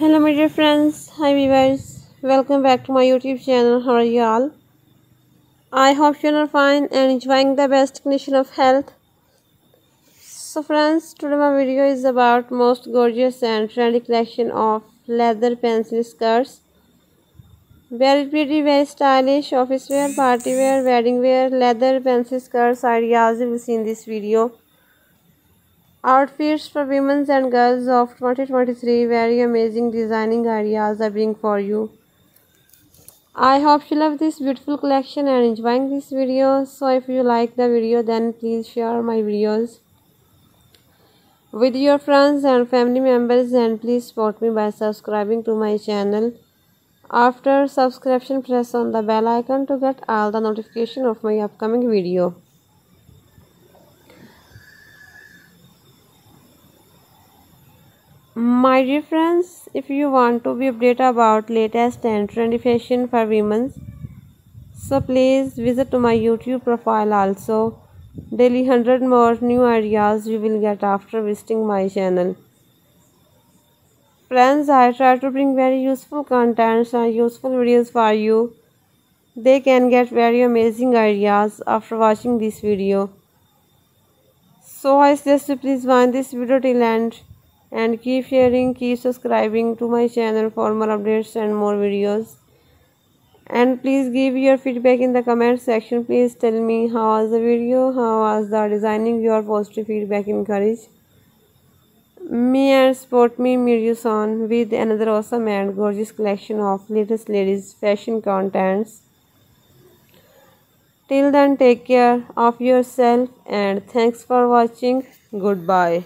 hello my dear friends. Hi viewers. Welcome back to my youtube channel. How are you all? I hope you are fine and enjoying the best condition of health. So friends today my video is about most gorgeous and trendy collection of leather pencil skirts. Very pretty very stylish office wear party wear wedding wear leather pencil skirts ideas you will see in this video Outfits for women and girls of 2023 very amazing designing ideas are being for you. I hope you love this beautiful collection and enjoying this video. So if you like the video then please share my videos with your friends and family members and please support me by subscribing to my channel. After subscription press on the bell icon to get all the notification of my upcoming video. My dear friends, if you want to be updated about latest and trendy fashion for women, so please visit to my YouTube profile also. Daily 100 more new ideas you will get after visiting my channel. Friends, I try to bring very useful contents and useful videos for you. They can get very amazing ideas after watching this video. So I suggest you please find this video till end and keep sharing keep subscribing to my channel for more updates and more videos. And please give your feedback in the comment section. Please tell me how was the video? How was the designing your positive feedback encourage me and support me soon with another awesome and gorgeous collection of latest ladies fashion contents. Till then take care of yourself and thanks for watching. Goodbye